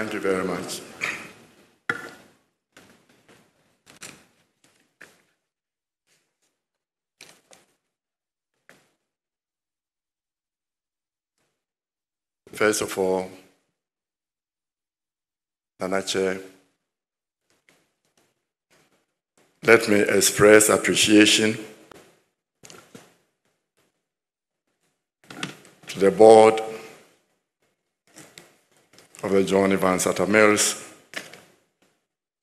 Thank you very much. First of all, Nanache, let me express appreciation to the board of the John Evans Atta Mills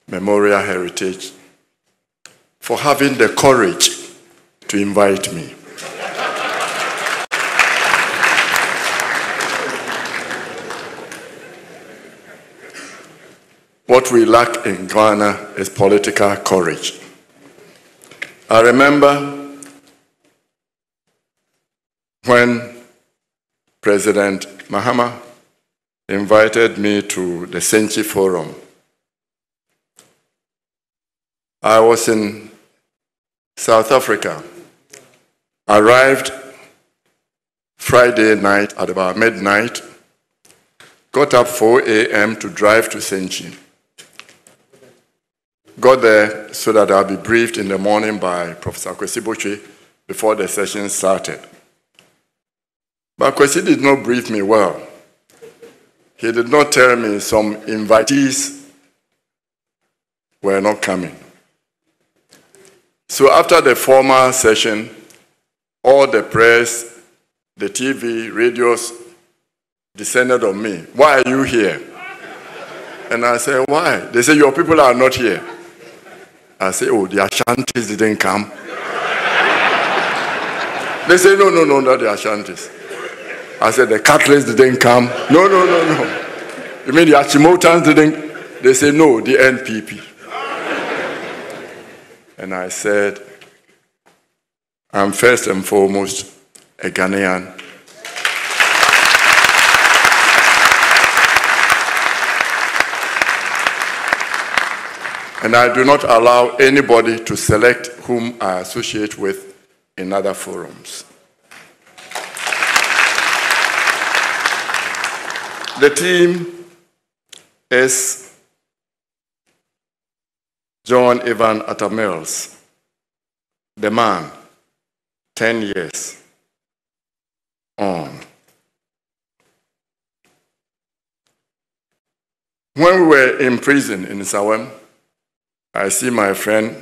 Memorial Heritage for having the courage to invite me. What we lack in Ghana is political courage. I remember when President Mahama invited me to the Senchi Forum. I was in South Africa, arrived Friday night at about midnight, got up 4 a.m. to drive to Senchi. Got there so that I'll be briefed in the morning by Professor Kwesi Botchwey before the session started. But Kwesi did not brief me well. He did not tell me some invitees were not coming. So after the formal session, all the press, the TV, radios descended on me. Why are you here? And I said, Why? They said, Your people are not here. I said, Oh, the Ashantis didn't come. they said, No, no, no, not the Ashantis. I said, the Catholics didn't come. No, no, no, no. You mean the Achimotans didn't? They said, no, the NPP. and I said, I'm first and foremost a Ghanaian. And I do not allow anybody to select whom I associate with in other forums. The team is John Evan Atta Mills, the man, 10 years on. When we were in prison in Nsawam, I see my friend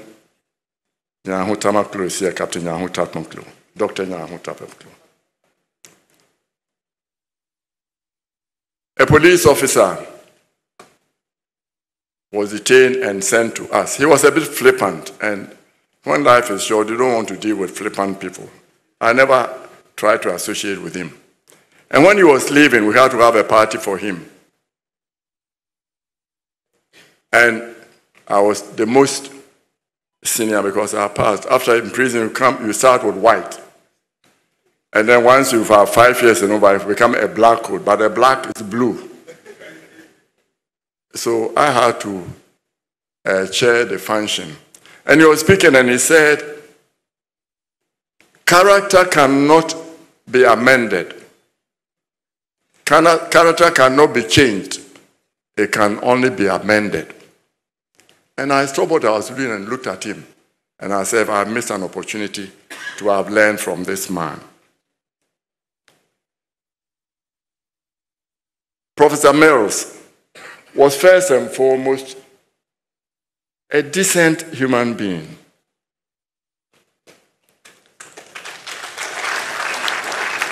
Nyaho Tamakloe is here, Captain Nyaho Tamakloe, Dr. Nyaho A police officer was detained and sent to us. He was a bit flippant, and when life is short, you don't want to deal with flippant people. I never tried to associate with him. And when he was leaving, we had to have a party for him. And I was the most senior because I passed. After in prison, you, come, you start with white. And then once you've had five years and over, you become a black coat, but the black is blue. So I had to uh, chair the function. And he was speaking and he said, character cannot be amended. Character cannot be changed. It can only be amended. And I stopped what I was doing and looked at him. And I said, I missed an opportunity to have learned from this man. Professor Mills was first and foremost a decent human being.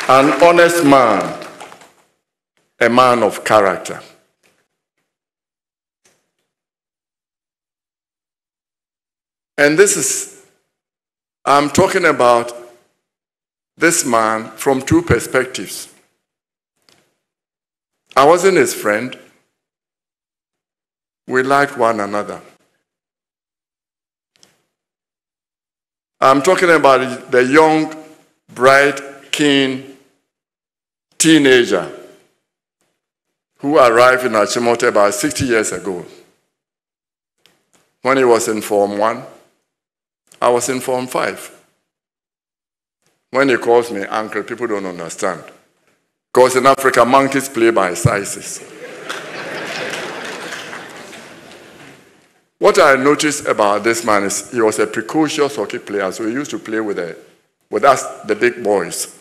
An honest man, a man of character. And this is, I'm talking about this man from two perspectives. I wasn't his friend. We liked one another. I'm talking about the young, bright, keen teenager who arrived in Achimota about 60 years ago. When he was in Form 1, I was in Form 5. When he calls me uncle, people don't understand. Because in Africa, monkeys play by sizes. What I noticed about this man is he was a precocious hockey player, so he used to play with, the, with us, the big boys.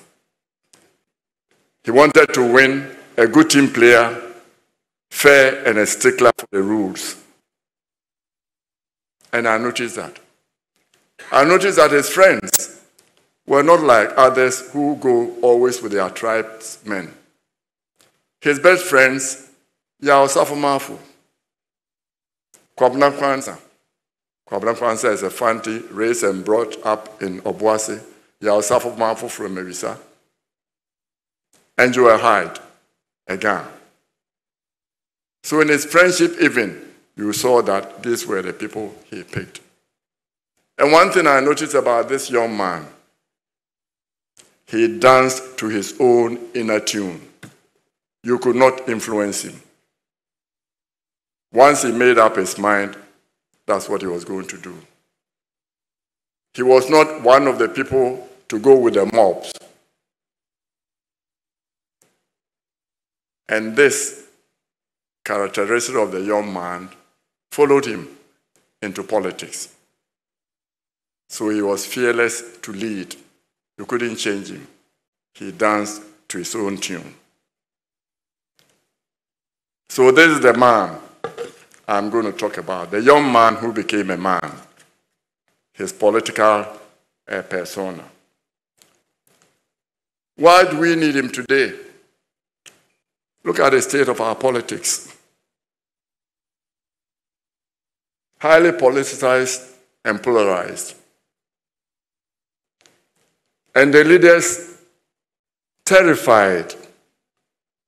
He wanted to win, a good team player, fair, and a stickler for the rules. And I noticed that. I noticed that his friends were not like others who go always with their tribesmen. His best friends, Yaw Osafo-Maafo, Kwabna Kwanza. Kwabna Kwanza is a Fanti raised and brought up in Obuasi. Yaw Osafo-Maafo from Mewisa. And Joel Hyde, again. So in his friendship even, you saw that these were the people he picked. And one thing I noticed about this young man, he danced to his own inner tune. You could not influence him. Once he made up his mind, that's what he was going to do. He was not one of the people to go with the mobs. And this characteristic of the young man followed him into politics. So he was fearless to lead. You couldn't change him. He danced to his own tune. So this is the man I'm going to talk about the young man who became a man, his political uh, persona. Why do we need him today? Look at the state of our politics. Highly politicized and polarized. And the leaders terrified,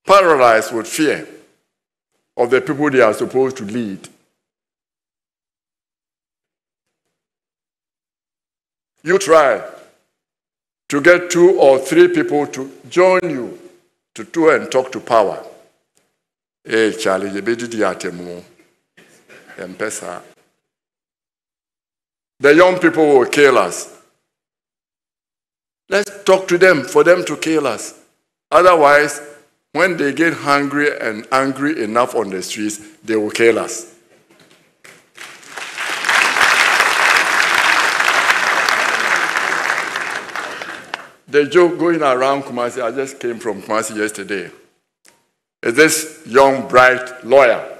paralyzed with fear of the people they are supposed to lead. You try to get two or three people to join you to do and talk to power. Hey, Charlie, you better do that. Eh, the young people will kill us. Let's talk to them for them to kill us. Otherwise, when they get hungry and angry enough on the streets, they will kill us. The joke going around Kumasi, I just came from Kumasi yesterday, is this young, bright lawyer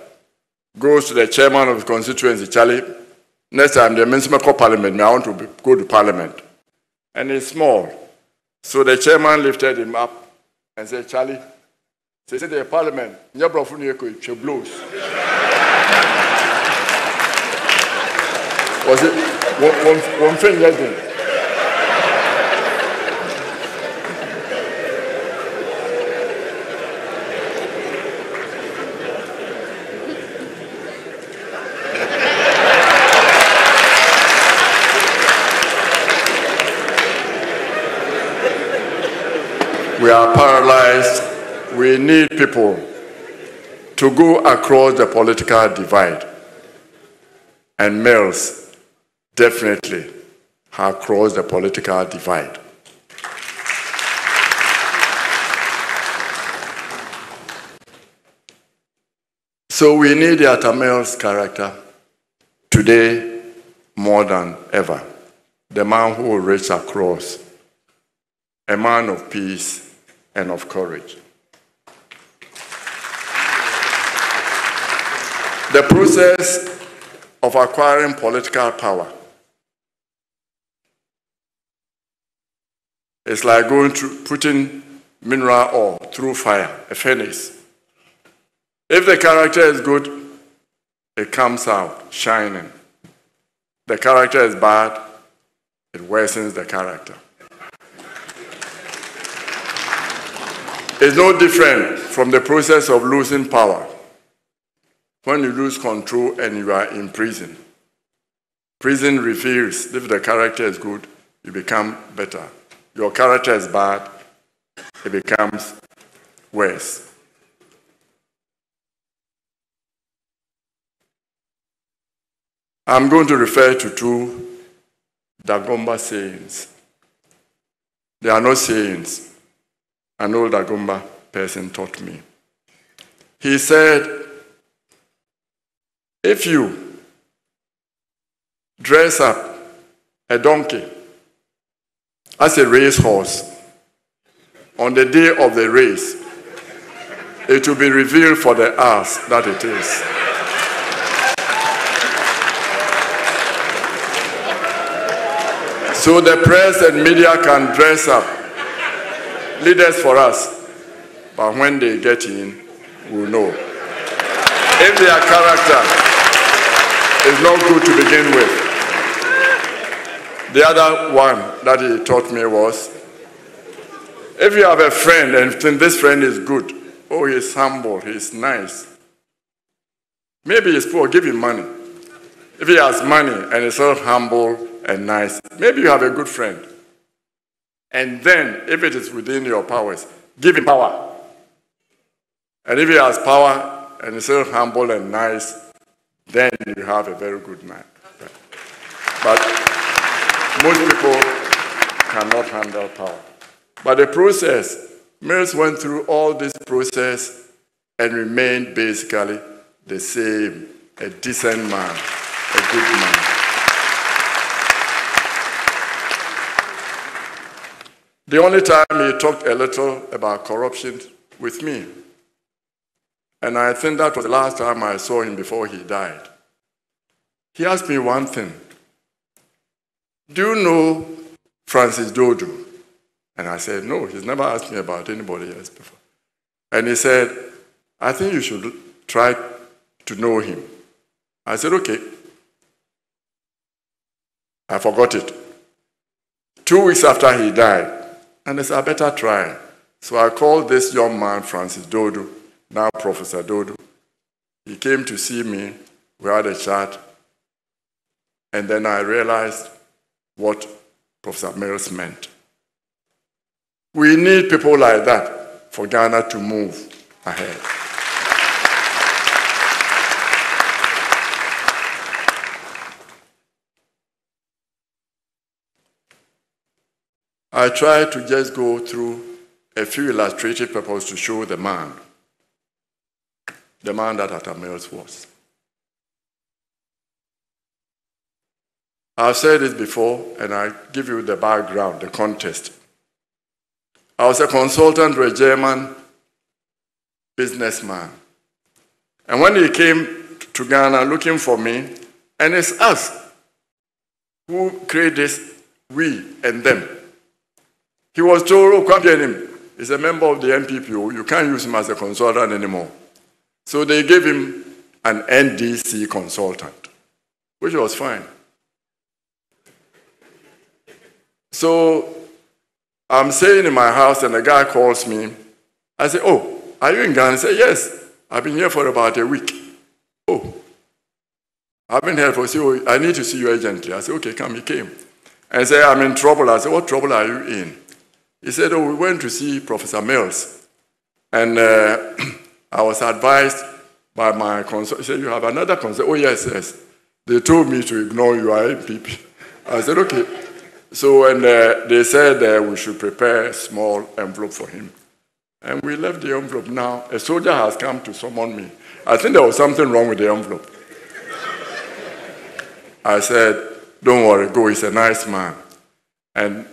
goes to the chairman of the constituency, Charlie, next time the call parliament, I want to go to parliament. And he's small. So the chairman lifted him up and said, Charlie, sɛ sɛ deɛ parliament twɛ blows wɔse wɔmfɛ nyɛ den We are paralyzed we need people to go across the political divide. And males definitely have crossed the political divide. So we need the Atamel's character today more than ever. The man who will reach across, a man of peace and of courage. The process of acquiring political power is like going to putting mineral ore through fire, a furnace. If the character is good, it comes out shining. The character is bad, it worsens the character. It's no different from the process of losing power when you lose control and you are in prison. Prison reveals if the character is good, you become better. Your character is bad, it becomes worse. I'm going to refer to two Dagomba sayings. They are not sayings. An old Dagomba person taught me. He said, if you dress up a donkey as a racehorse on the day of the race, it will be revealed for the ass that it is. So the press and media can dress up leaders for us, but when they get in, we'll know. If their character is not good to begin with, the other one that he taught me was if you have a friend and think this friend is good, oh, he's humble, he's nice. Maybe he's poor, give him money. If he has money and is so humble and nice, maybe you have a good friend. And then, if it is within your powers, give him power. And if he has power and is so humble and nice, then you have a very good man. But most people cannot handle power. But the process, Mills went through all this process and remained basically the same, a decent man, a good man. The only time he talked a little about corruption with me. And I think that was the last time I saw him before he died. He asked me one thing do you know Francis Dodoo? And I said, No, he's never asked me about anybody else before. And he said, I think you should try to know him. I said, Okay. I forgot it. Two weeks after he died, and it's a better try. So I called this young man, Francis Dodoo, now Professor Dodoo. He came to see me. We had a chat. And then I realized what Professor Mills meant. We need people like that for Ghana to move ahead. I try to just go through a few illustrative purposes to show the man, the man that Atta Mills was. I've said this before, and I give you the background, the context. I was a consultant to a German businessman. And when he came to Ghana looking for me, and it's us who create this we and them. He was told, oh, him. He's a member of the NPPO. You can't use him as a consultant anymore. So they gave him an NDC consultant, which was fine. So I'm staying in my house and a guy calls me. I say, Oh, are you in Ghana? He said, Yes. I've been here for about a week. Oh, I've been here for, so I need to see you urgently. I said, Okay, come. He came. And he said, I'm in trouble. I said, What trouble are you in? He said, Oh, we went to see Professor Mills. And uh, I was advised by my consultant. He said, You have another consultant? Oh, yes, yes. They told me to ignore you, IPP. I said, Okay. So and uh, they said uh, we should prepare a small envelope for him. And we left the envelope. Now, a soldier has come to summon me. I think there was something wrong with the envelope. I said, Don't worry, go. He's a nice man. And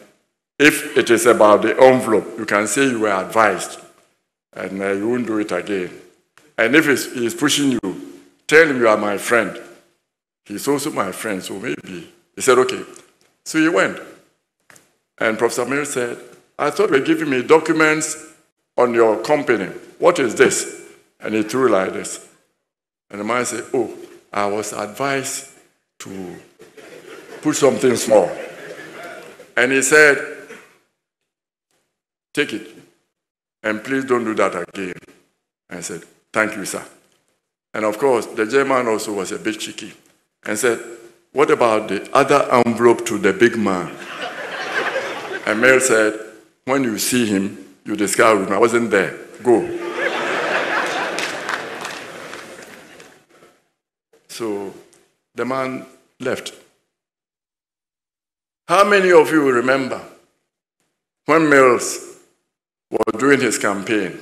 if it is about the envelope, you can say you were advised and uh, you won't do it again. And if he's pushing you, tell him you are my friend. He's also my friend, so maybe. He said, Okay. So he went. And Professor Mills said, I thought you were giving me documents on your company. What is this? And he threw like this. And the man said, Oh, I was advised to put something small. And he said, Take it. And please don't do that again. I said, Thank you, sir. And of course, the German also was a bit cheeky and said, What about the other envelope to the big man? And Mary said, When you see him, you discover him. I wasn't there. Go. so the man left. How many of you remember when Mills was doing his campaign?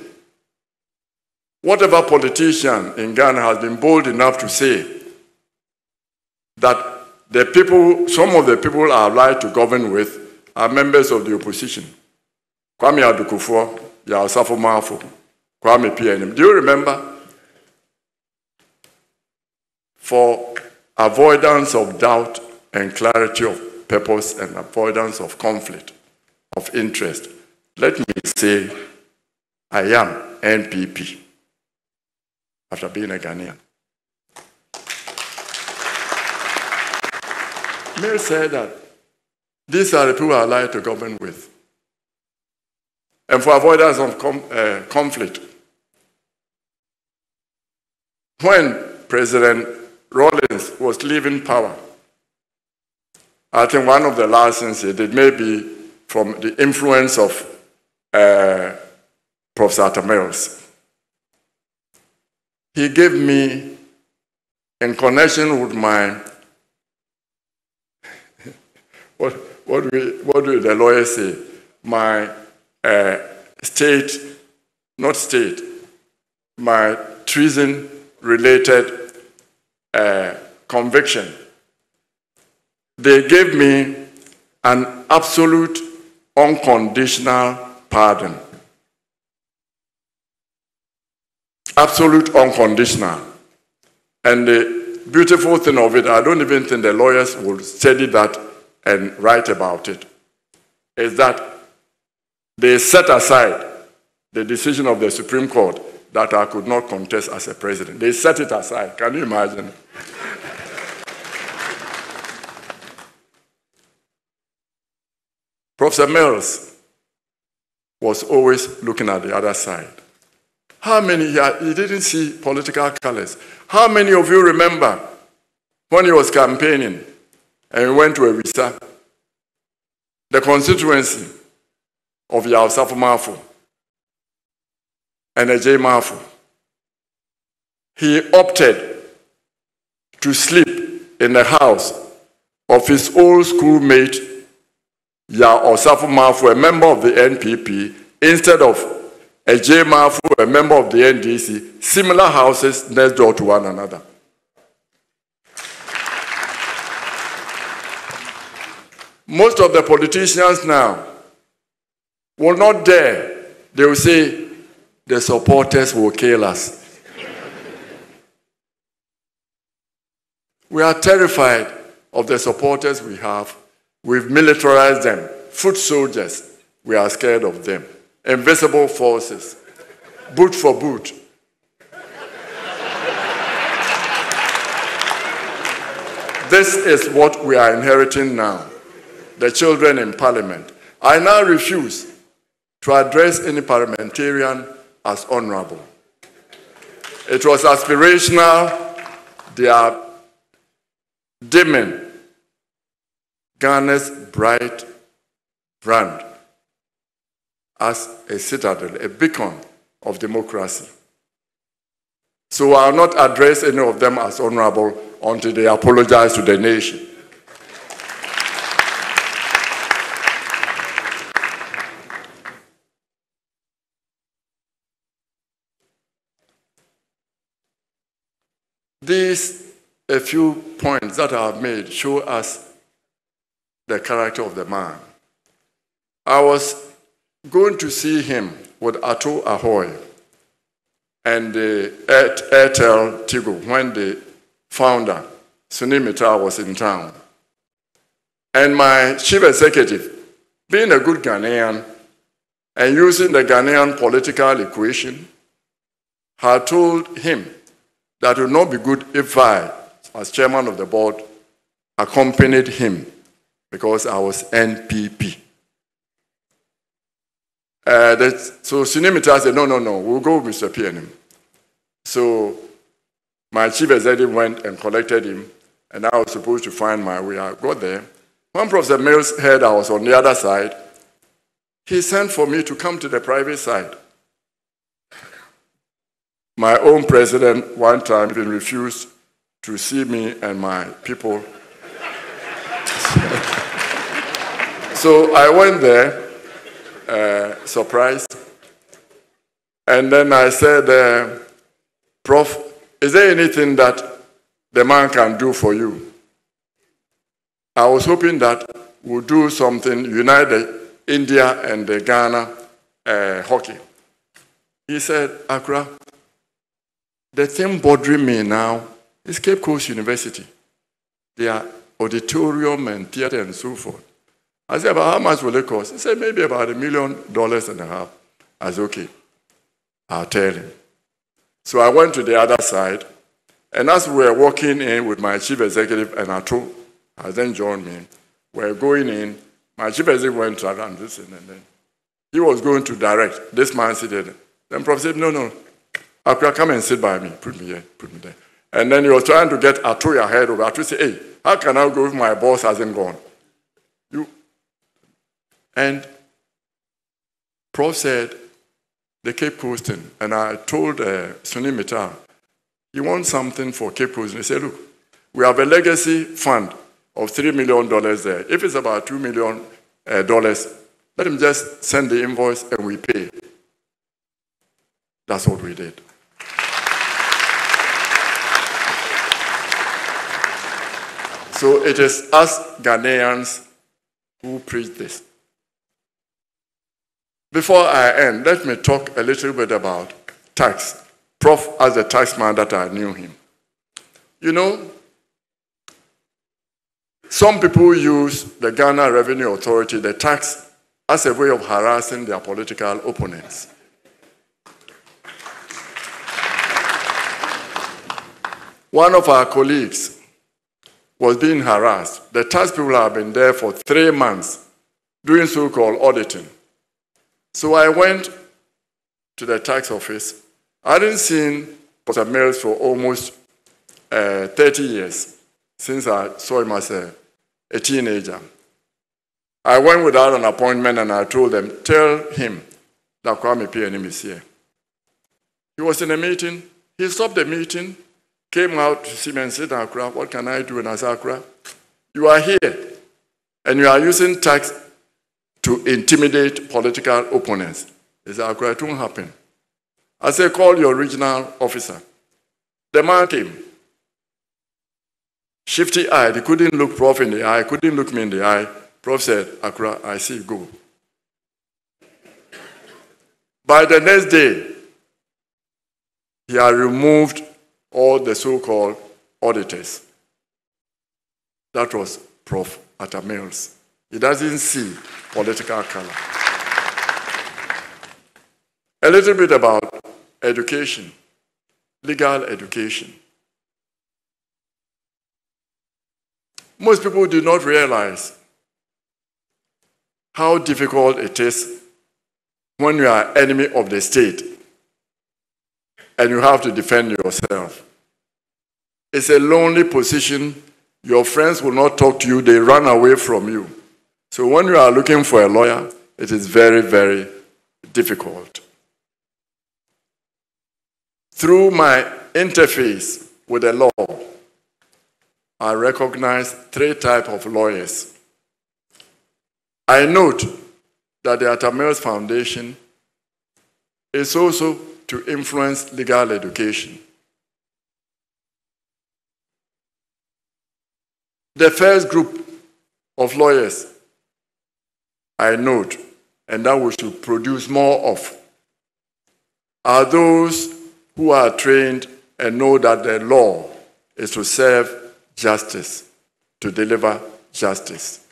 Whatever politician in Ghana has been bold enough to say that the people, some of the people I like to govern with are members of the opposition. Kwame Addo-Kufuor, Yaw Osafo-Maafo, Kwame Pianim. Do you remember? For avoidance of doubt and clarity of purpose and avoidance of conflict of interest, let me say I am NPP after being a Ghanaian. May said that these are the people I like to govern with. And for avoidance of com uh, conflict, when President Rawlings was leaving power, I think one of the last things he did, maybe from the influence of uh, Professor Atta he gave me, in connection with my what, what, do, we, what do the lawyers say? My uh, state, not state, my treason related uh, conviction. They gave me an absolute unconditional pardon. Absolute unconditional. And the beautiful thing of it, I don't even think the lawyers will study that and write about it is that they set aside the decision of the Supreme Court that I could not contest as a president. They set it aside. Can you imagine? Professor Mills was always looking at the other side. How many, he didn't see political colors. How many of you remember when he was campaigning, and he went to Awisa, the constituency of Yaw Osafo-Maafo and Ajay Mafo. He opted to sleep in the house of his old schoolmate Yaw Osafo-Maafo, a member of the NPP, instead of Ajay Mafo, a member of the NDC, similar houses next door to one another. Most of the politicians now will not dare. They will say, the supporters will kill us. we are terrified of the supporters we have. We've militarized them. Foot soldiers, we are scared of them. Invisible forces, boot for boot. this is what we are inheriting now the children in parliament. I now refuse to address any parliamentarian as honorable. It was aspirational. They are dimming Ghana's bright brand as a citadel, a beacon of democracy. So I will not address any of them as honorable until they apologize to the nation. These, a few points that I have made, show us the character of the man. I was going to see him with Ato Ahwoi and uh, the Airtel Tigo when the founder, Sunil Mittal, was in town. And my chief executive, being a good Ghanaian and using the Ghanaian political equation, had told him that it would not be good if I, as chairman of the board, accompanied him because I was NPP. Uh, that, so Sunil Mittal said, no, no, no, we'll go with Mr. Pianim. So my chief executive went and collected him, and I was supposed to find my way. I got there. When Professor Mills heard I was on the other side, he sent for me to come to the private side. My own president one time even refused to see me and my people. so I went there, uh, surprised, and then I said, uh, Prof, is there anything that the man can do for you? I was hoping that we'll do something, unite India and the Ghana uh, hockey. He said, Akora, the thing bothering me now is Cape Coast University. Their auditorium and theater and so forth. I said, about how much will it cost? He said, maybe about a million dollars and a half. I said, okay, I'll tell him. So I went to the other side, and as we were walking in with my chief executive and Ato, has then joined me, we were going in, my chief executive went to around this and then he was going to direct. This man said, then Prof said, no, no, Akora, come and sit by me. Put me here, put me there. And then he was trying to get Atoya head over. Atoya said, hey, how can I go if my boss hasn't gone? You. And Prof said, they Cape Coasting. And I told uh, Sunil Mittal, he wants something for Cape Coasting. He said, look, we have a legacy fund of $3 million there. If it's about $2 million, uh, let him just send the invoice and we pay. That's what we did. So it is us Ghanaians who preach this. Before I end, let me talk a little bit about tax. Prof, as a taxman that I knew him. You know, some people use the Ghana Revenue Authority, the tax, as a way of harassing their political opponents. One of our colleagues was being harassed. The tax people have been there for three months doing so called auditing. So I went to the tax office. I hadn't seen Pastor Mills for almost uh, 30 years since I saw him as a, a teenager. I went without an appointment and I told them, Tell him that Kwame Pianim is here. He was in a meeting. He stopped the meeting came out to see me and said, Akora, what can I do? And I said, Akora, you are here and you are using tax to intimidate political opponents. He said, Akora, it won't happen. I said, call your regional officer. The man came. Shifty eyed. He couldn't look Prof in the eye, couldn't look me in the eye. Prof said, Akora, I see, you go. By the next day, he had removed all the so-called auditors. That was Prof. Atta Mills. He doesn't see political color. A little bit about education, legal education. Most people do not realize how difficult it is when you are enemy of the state and you have to defend yourself. It's a lonely position. Your friends will not talk to you, they run away from you. So when you are looking for a lawyer, it is very, very difficult. Through my interface with the law, I recognize three types of lawyers. I note that the Atta Foundation is also to influence legal education. The first group of lawyers I note, and that we should produce more of, are those who are trained and know that the law is to serve justice, to deliver justice.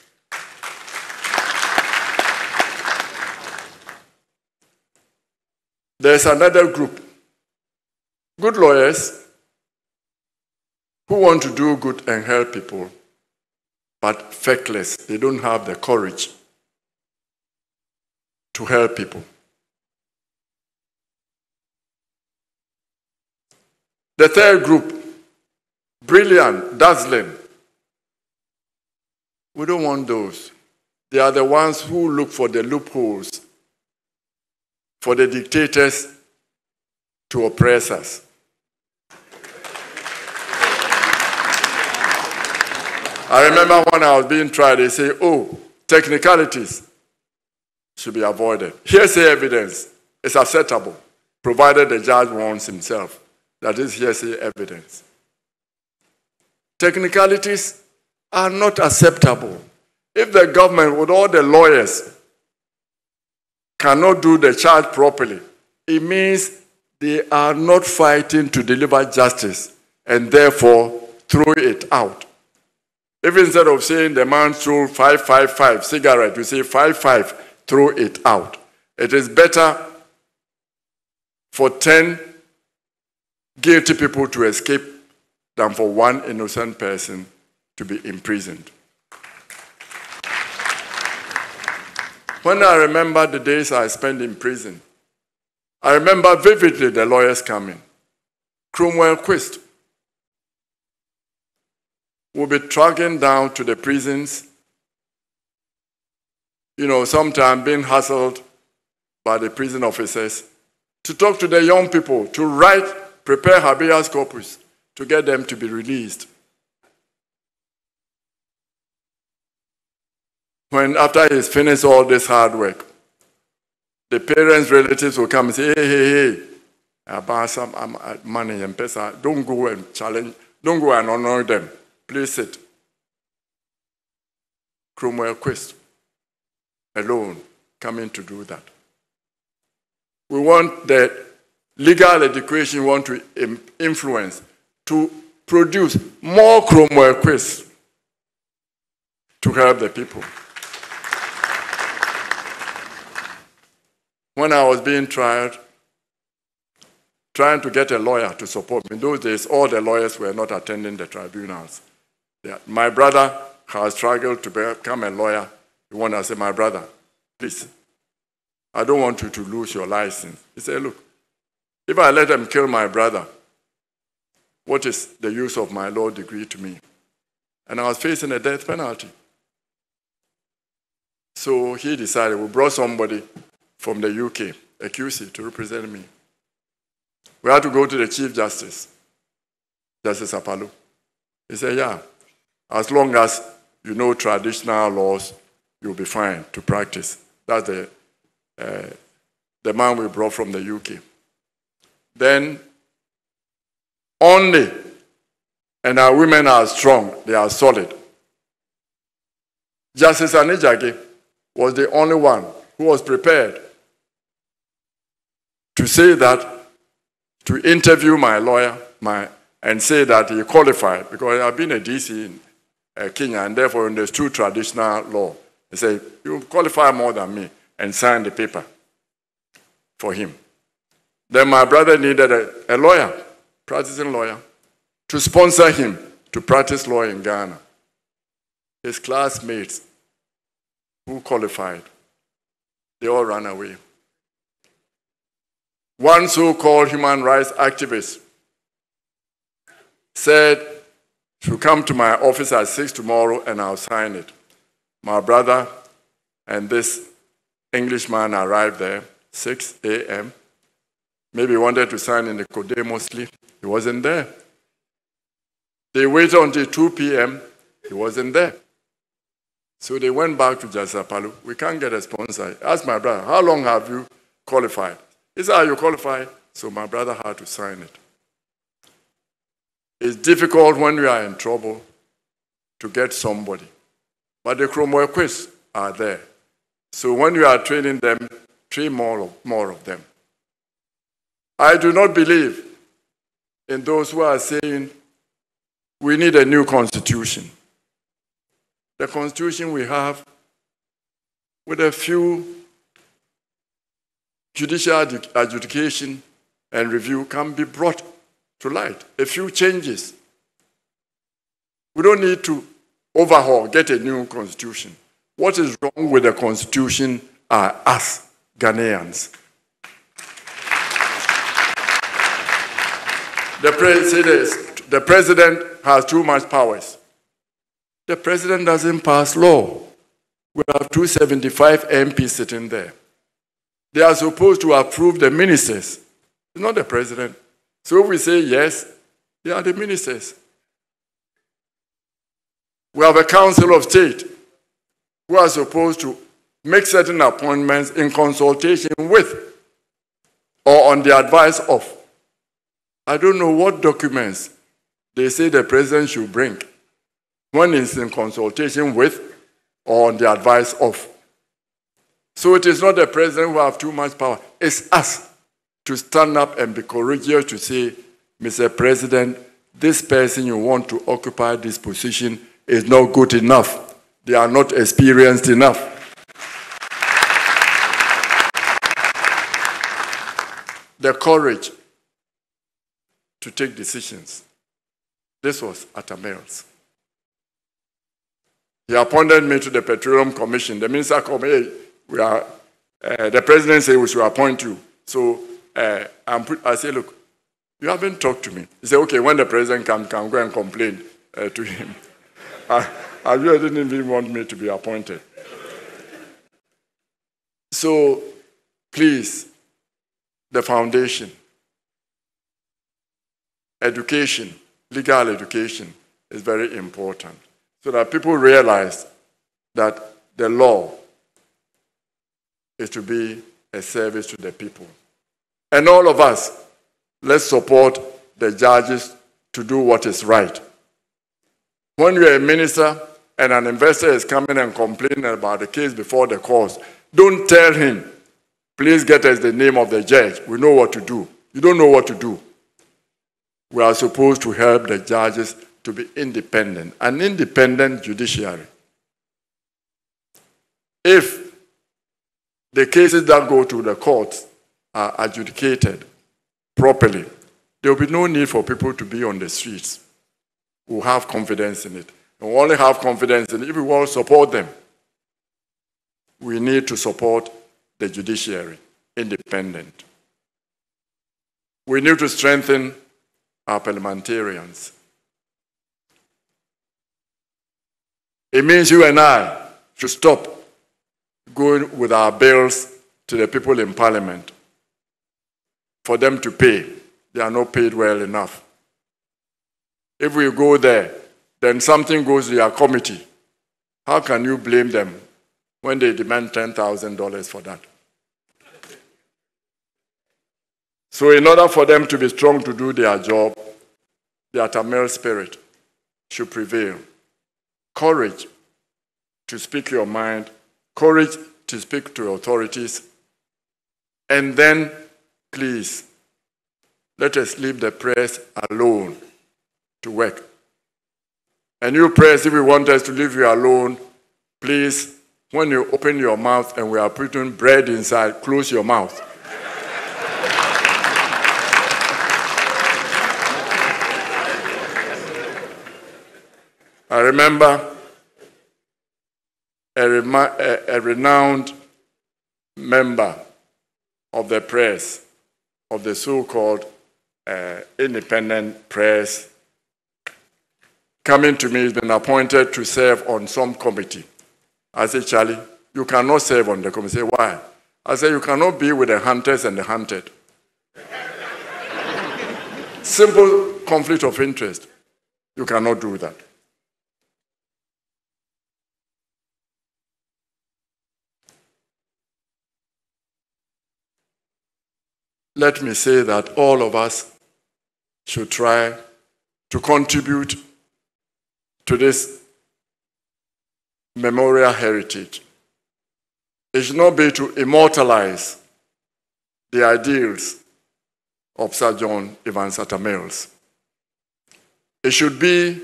There's another group, good lawyers who want to do good and help people, but feckless. They don't have the courage to help people. The third group, brilliant, dazzling. We don't want those. They are the ones who look for the loopholes for the dictators to oppress us. I remember when I was being tried, they say, oh, technicalities should be avoided. Hearsay evidence is acceptable, provided the judge warns himself that is hearsay evidence. Technicalities are not acceptable. If the government, with all the lawyers, cannot do the charge properly, it means they are not fighting to deliver justice and therefore throw it out. If instead of saying the man threw 555 cigarette, you say 55, throw it out. It is better for 10 guilty people to escape than for one innocent person to be imprisoned. When I remember the days I spent in prison, I remember vividly the lawyers coming. Cromwell Quist will be tracking down to the prisons, you know, sometimes being hassled by the prison officers to talk to the young people, to write, prepare habeas corpus to get them to be released. When after he's finished all this hard work, the parents' relatives will come and say, hey, hey, hey, about some uh, money and pesa, don't go and challenge, don't go and honor them. Please sit. Cromwell Quist alone coming to do that. We want the legal education want to influence to produce more Cromwell Quist to help the people. when I was being tried, trying to get a lawyer to support me. In those days, all the lawyers were not attending the tribunals. Yeah. My brother has struggled to become a lawyer. He wanted to say, My brother, please, I don't want you to lose your license. He said, Look, if I let them kill my brother, what is the use of my law degree to me? And I was facing a death penalty. So he decided we brought somebody from the UK, a QC, to represent me. We had to go to the Chief Justice, Justice Apaloo. He said, Yeah, as long as you know traditional laws, you'll be fine to practice. That's the, uh, the man we brought from the UK. Then, only, and our women are strong, they are solid. Justice Annie Jiagge was the only one who was prepared to say that, to interview my lawyer my, and say that he qualified, because I've been a DC in uh, Kenya and therefore understood traditional law. He said, You qualify more than me, and sign the paper for him. Then my brother needed a, a lawyer, practicing lawyer, to sponsor him to practice law in Ghana. His classmates who qualified, they all ran away. One so called human rights activist said to come to my office at 6 tomorrow and I'll sign it. My brother and this Englishman arrived there 6 a.m. Maybe wanted to sign in the Kodemosli. He wasn't there. They waited until 2 p.m. He wasn't there. So they went back to Jasapalu. We can't get a sponsor. Ask my brother, how long have you qualified? He said, Are you qualified? So my brother had to sign it. It's difficult when we are in trouble to get somebody. But the quiz are there. So when you are training them, train more of, more of them. I do not believe in those who are saying we need a new constitution. The constitution we have, with a few judicial adjudication and review can be brought to light. A few changes. We don't need to overhaul, get a new constitution. What is wrong with the constitution are us, Ghanaians. The, president, the president has too much powers. The president doesn't pass law. We have 275 MPs sitting there. They are supposed to approve the ministers, not the president. So if we say yes, they are the ministers. We have a council of state who are supposed to make certain appointments in consultation with or on the advice of. I don't know what documents they say the president should bring when it's in consultation with or on the advice of. So it is not the president who have too much power. It's us to stand up and be courageous to say, Mr. President, this person you want to occupy this position is not good enough. They are not experienced enough. the courage to take decisions. This was Atta He appointed me to the Petroleum Commission. The minister called me, hey, we are, uh, the president said we should appoint you. So uh, put, i said, look, you haven't talked to me. He said, okay, when the president comes, can go and complain uh, to him. Really didn't even want me to be appointed. So please, the foundation, education, legal education is very important so that people realize that the law is to be a service to the people. And all of us, let's support the judges to do what is right. When you're a minister and an investor is coming and complaining about the case before the court, don't tell him, please get us the name of the judge. We know what to do. You don't know what to do. We are supposed to help the judges to be independent, an independent judiciary. If the cases that go to the courts are adjudicated properly, there will be no need for people to be on the streets who have confidence in it. And we only have confidence in it if we all support them. We need to support the judiciary, independent. We need to strengthen our parliamentarians. It means you and I should stop going with our bills to the people in parliament for them to pay. They are not paid well enough. If we go there, then something goes to your committee. How can you blame them when they demand $10,000 for that? So, in order for them to be strong to do their job, the Atta Mills spirit should prevail. Courage to speak your mind, courage to speak to authorities, and then Please, let us leave the press alone to work. And you press, if you want us to leave you alone, please, when you open your mouth and we are putting bread inside, close your mouth. I remember a, a, a renowned member of the press of the so-called uh, independent press coming to me, he's been appointed to serve on some committee. I said, Charlie, you cannot serve on the committee. Say, why? I said, you cannot be with the hunters and the hunted. Simple conflict of interest. You cannot do that. let me say that all of us should try to contribute to this memorial heritage. It should not be to immortalize the ideals of Sir John Evans Atta Mills. It should be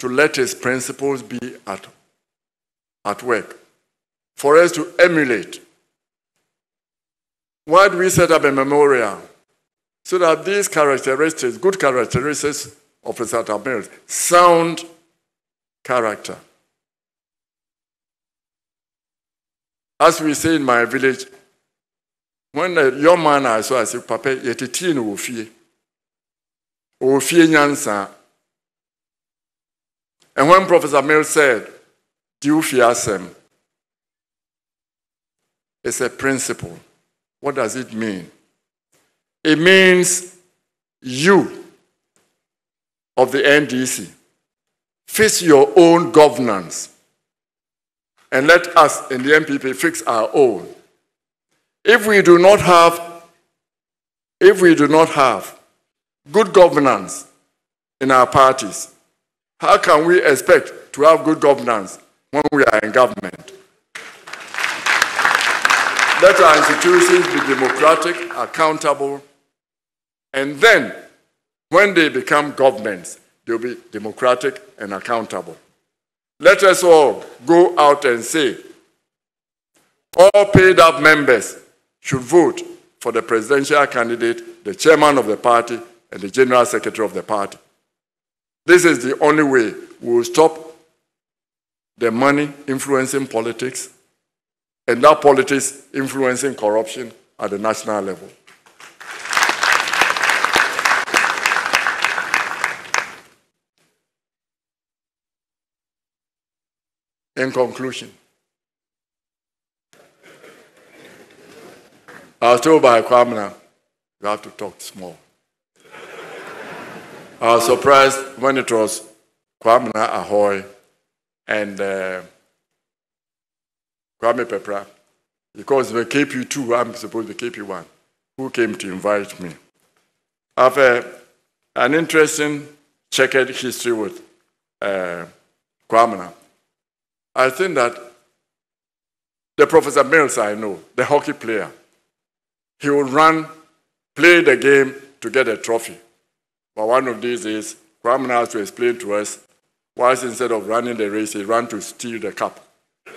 to let his principles be at, at work, for us to emulate why do we set up a memorial? So that these characteristics, good characteristics of a certain Mills, sound character. As we say in my village, when uh, a young man I saw, I said, Papa, yetiti no ofie. Ofie nyansa. And when Professor Mills said, Do you fear them? It's a principle. What does it mean? It means you of the NDC fix your own governance and let us in the NPP fix our own. If we do not have if we do not have good governance in our parties. How can we expect to have good governance when we are in government? Let our institutions be democratic, accountable, and then when they become governments, they'll be democratic and accountable. Let us all go out and say, all paid up members should vote for the presidential candidate, the chairman of the party, and the general secretary of the party. This is the only way we will stop the money influencing politics and that politics influencing corruption at the national level. In conclusion, I was told by Kwamina, you have to talk small. I was surprised when it was Kwamina Ahwoi and uh, Kwame Peprah, because the KP2, I'm supposed to be KP1, who came to invite me. I have uh, an interesting checkered history with uh, Kwamina. I think that the Professor Mills I know, the hockey player, he will run, play the game to get a trophy. But one of these days, Kwame has to explain to us why instead of running the race, he ran to steal the cup.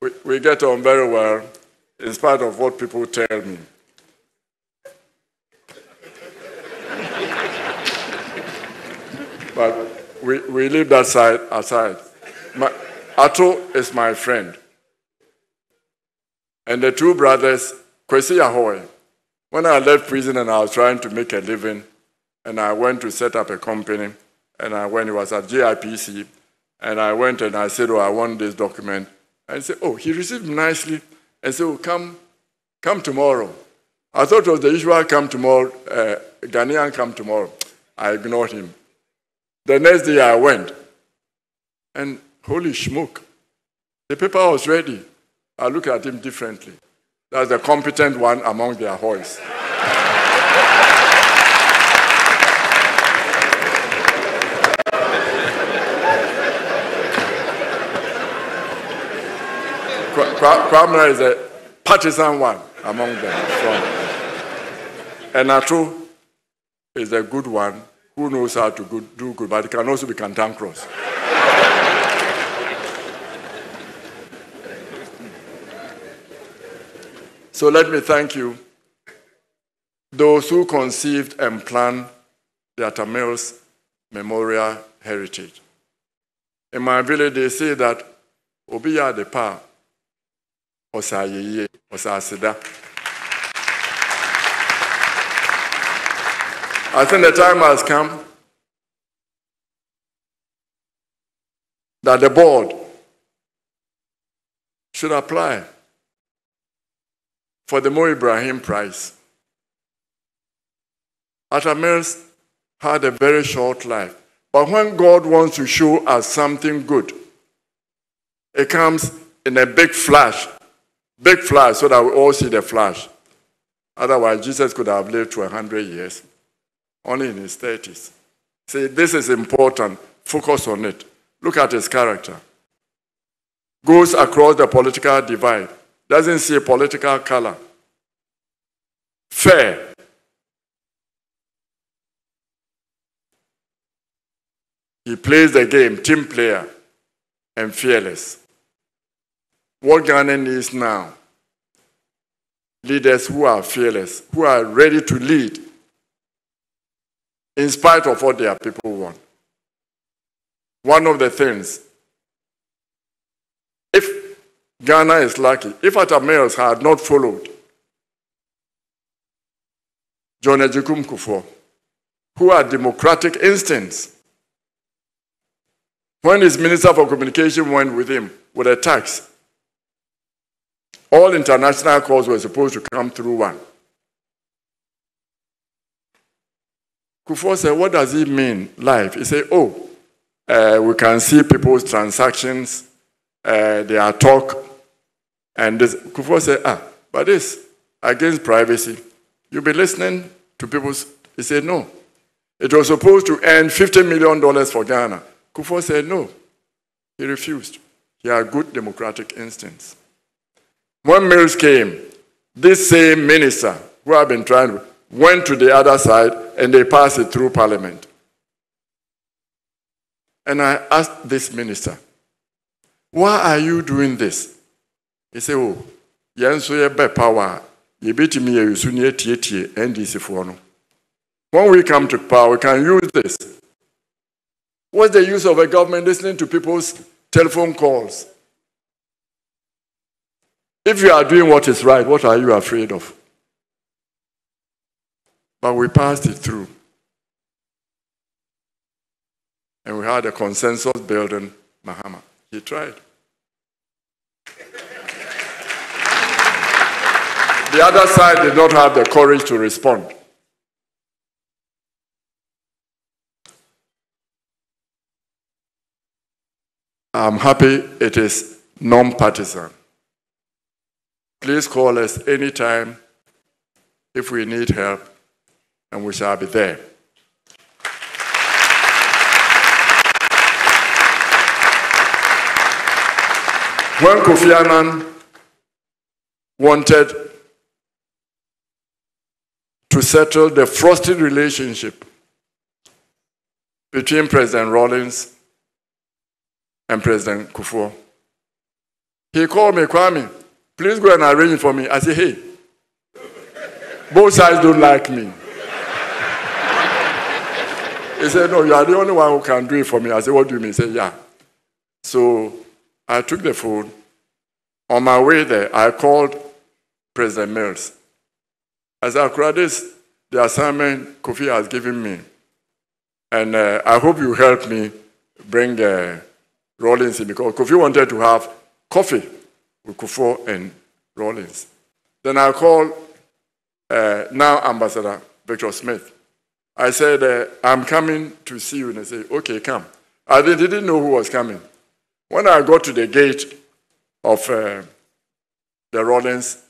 we, we get on very well, in spite of what people tell me. But we, we leave that side aside. My, Ato is my friend. And the two brothers, Kwesi Ahwoi, when I left prison and I was trying to make a living, and I went to set up a company, and I went, it was at GIPC, and I went and I said, Oh, I want this document. And he said, Oh, he received nicely, and said, Oh, come, come tomorrow. I thought it was the usual come tomorrow, uh, Ghanaian come tomorrow. I ignored him. The next day I went, and holy smoke, the paper was ready. I look at him differently. That's the competent one among the Ahwois. Kwamina is a partisan one among them. And Ato is a good one who knows how to do good, but he can also be cantankerous. So let me thank you, those who conceived and planned the Atta Mills memorial heritage. In my village, they say that Obiya de Pa Osayeye Osasida. I think the time has come that the board should apply for the Mo Ibrahim Prize. Atta Mills had a very short life. But when God wants to show us something good, it comes in a big flash, big flash, so that we all see the flash. Otherwise, Jesus could have lived to 100 years, only in his 30s. See, this is important. Focus on it. Look at his character. Goes across the political divide doesn't see a political color. Fair. He plays the game, team player, and fearless. What Ghana needs now? Leaders who are fearless, who are ready to lead, in spite of what their people want. One of the things if Ghana is lucky. If Atta Mills had not followed John Agyekum Kufuor, who had democratic instincts, when his minister for communication went with him with a tax, all international calls were supposed to come through one. Kufuor said, What does it mean, life? He said, Oh, uh, we can see people's transactions, uh, talk, and this, Kufuor said, ah, but this against privacy. You'll be listening to people's. He said, No. It was supposed to earn $50 million for Ghana. Kufuor said no. He refused. He had good democratic instincts. When Mills came, this same minister who had been trying went to the other side and they passed it through parliament. And I asked this minister, why are you doing this? He said, oh, yɛn ye be power yɛbɛtumi yɛ yusu ne yɛtietie ndcfoɔ when we come to power we can use this what's the use of a government listening to people's telephone calls if you are doing what is right what are you afraid of but we passed it through and we had a consensus building Mahama. He tried. The other side did not have the courage to respond. I'm happy it is non partisan. Please call us anytime if we need help, and we shall be there. When Kofi Annan wanted to settle the frosted relationship between President Rawlings and President Kufuor. He called me, Kwame, please go and arrange it for me. I said, hey, both sides don't like me. He said, no, you are the only one who can do it for me. I said, what do you mean? He said, yeah. So I took the phone. On my way there, I called President Mills. As I cried, this the assignment Kofi has given me. And uh, I hope you help me bring uh, Rawlings in because Kofi wanted to have coffee with Kufuor and Rawlings. Then I called uh, now Ambassador Victor Smith. I said, uh, I'm coming to see you. And they said, okay, come. I didn't know who was coming. When I got to the gate of uh, the Rawlings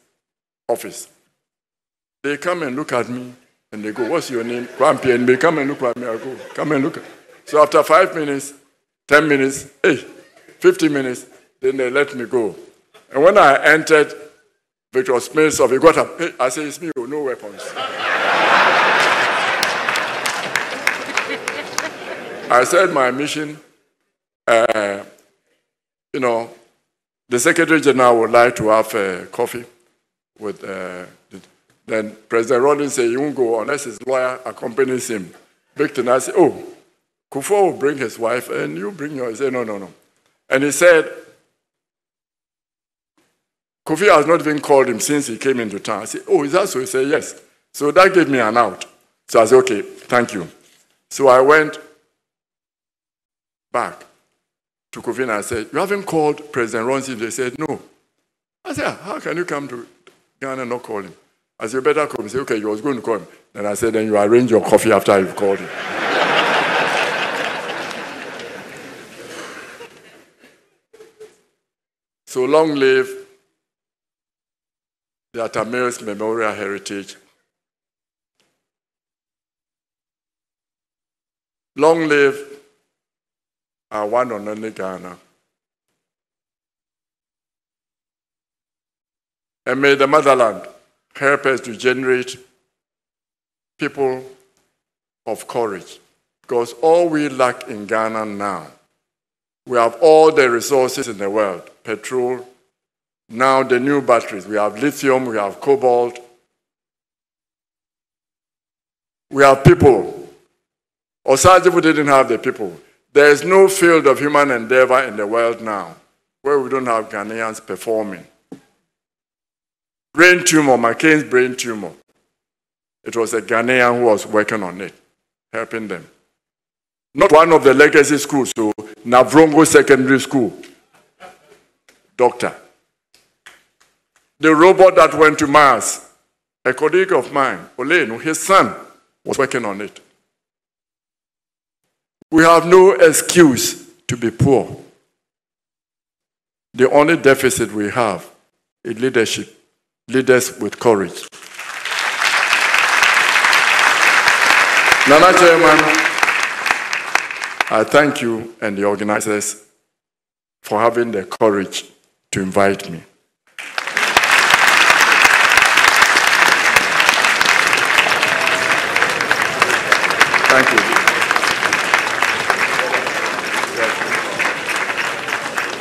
office, they come and look at me and they go, What's your name? Kwampi. And they come and look at me. I go, Come and look. At. So after five minutes, 10 minutes, hey, 15 minutes, then they let me go. And when I entered Victor Smith's office, he got up. Hey, I said, It's me, oh, no weapons. I said, My mission, uh, you know, the Secretary General would like to have a coffee with uh, then President Rawlings said he won't go unless his lawyer accompanies him. Victor and I said, Oh, Kufuor will bring his wife and you bring yours. He said, No, no, no. And he said, Kofi has not even called him since he came into town. I said, Oh, is that so? He said, Yes. So that gave me an out. So I said, Okay, thank you. So I went back to Kofi and I said, You haven't called President Ronsi? They said, No. I said, ah, How can you come to Ghana and not call him? I said, you better come. He said, okay, you was going to call him. Then I said, then you arrange your coffee after you've called him. so long live the Atta Mills Memorial Heritage. Long live and only Ghana. And may the motherland help us to generate people of courage. Because all we lack in Ghana now, we have all the resources in the world petrol, now the new batteries. We have lithium, we have cobalt, we have people. Osagyefo didn't have the people. There is no field of human endeavor in the world now where we don't have Ghanaians performing brain tumor, McCain's brain tumor. It was a Ghanaian who was working on it, helping them. Not one of the legacy schools, so Navrongo Secondary School. Doctor. The robot that went to Mars, a colleague of mine, Olenu, his son, was working on it. We have no excuse to be poor. The only deficit we have is leadership leaders with courage. Nana Chairman, I thank you and the organizers for having the courage to invite me. Thank you.